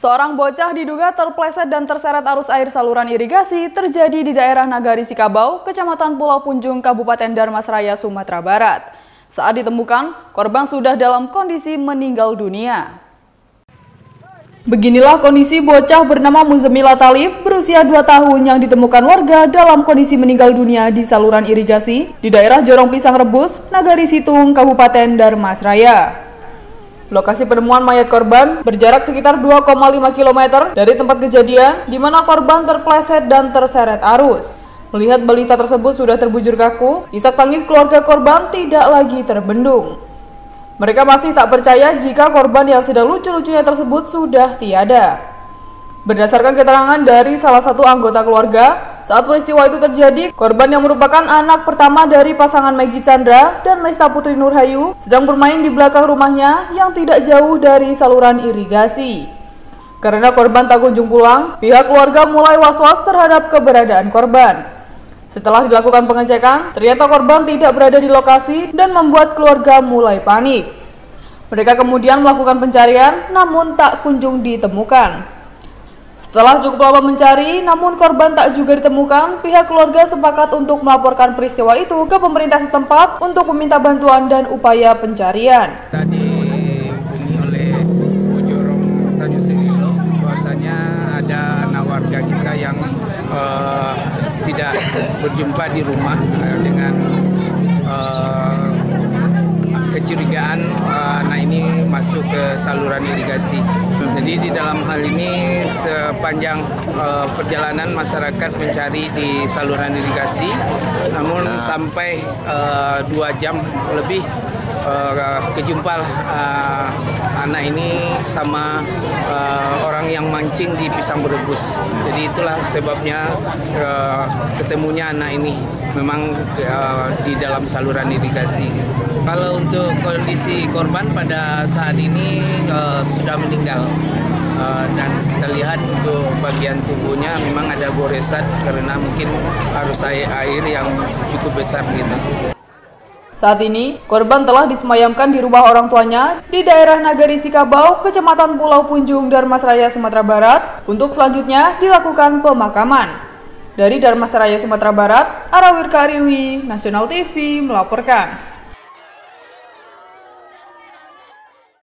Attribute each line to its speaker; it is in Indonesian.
Speaker 1: Seorang bocah diduga terpleset dan terseret arus air saluran irigasi terjadi di daerah Nagari Sikabau, Kecamatan Pulau Punjung, Kabupaten Darmasraya, Sumatera Barat. Saat ditemukan, korban sudah dalam kondisi meninggal dunia. Beginilah kondisi bocah bernama Muzemila Talif berusia 2 tahun yang ditemukan warga dalam kondisi meninggal dunia di saluran irigasi di daerah Jorong Pisang Rebus, Nagari Situng, Kabupaten Darmasraya. Lokasi penemuan mayat korban berjarak sekitar 2,5 km dari tempat kejadian di mana korban terpleset dan terseret arus. Melihat balita tersebut sudah terbujur kaku, isak tangis keluarga korban tidak lagi terbendung. Mereka masih tak percaya jika korban yang sedang lucu-lucunya tersebut sudah tiada. Berdasarkan keterangan dari salah satu anggota keluarga, saat peristiwa itu terjadi, korban yang merupakan anak pertama dari pasangan Maggie Chandra dan Mesta Putri Nurhayu sedang bermain di belakang rumahnya yang tidak jauh dari saluran irigasi. Karena korban tak kunjung pulang, pihak keluarga mulai was-was terhadap keberadaan korban. Setelah dilakukan pengecekan, ternyata korban tidak berada di lokasi dan membuat keluarga mulai panik. Mereka kemudian melakukan pencarian, namun tak kunjung ditemukan. Setelah cukup lama mencari, namun korban tak juga ditemukan, pihak keluarga sepakat untuk melaporkan peristiwa itu ke pemerintah setempat untuk meminta bantuan dan upaya pencarian.
Speaker 2: Tadi dihubungi oleh Bojorong Tanjung Selilo bahwasanya ada anak warga kita yang uh, tidak berjumpa di rumah uh, dengan uh, kecurigaan uh, anak ini masuk ke saluran irigasi. Jadi di dalam hal ini sepanjang uh, perjalanan masyarakat mencari di saluran irigasi, namun sampai uh, dua jam lebih uh, kejumpa uh, anak ini sama uh, orang yang mancing di pisang berebus. Jadi itulah sebabnya uh, ketemunya anak ini memang uh, di dalam saluran irigasi. Kalau untuk kondisi korban pada saat ini uh, sudah meninggal uh, dan kita lihat untuk bagian tubuhnya memang ada goresan karena mungkin arus air, air yang cukup besar gitu.
Speaker 1: Saat ini, korban telah disemayamkan di rumah orang tuanya di daerah Nagari Sikabau, Kecamatan Pulau Punjung, Darmasraya, Sumatera Barat, untuk selanjutnya dilakukan pemakaman. Dari Darmasraya, Sumatera Barat, Arawir Kariwi, Nasional TV melaporkan.